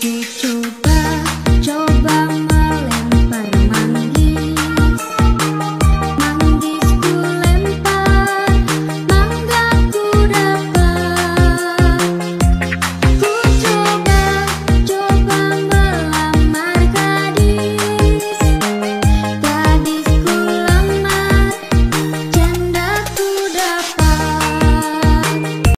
choo choo.